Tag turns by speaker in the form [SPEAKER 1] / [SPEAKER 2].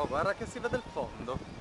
[SPEAKER 1] Oh, guarda che si vede il fondo.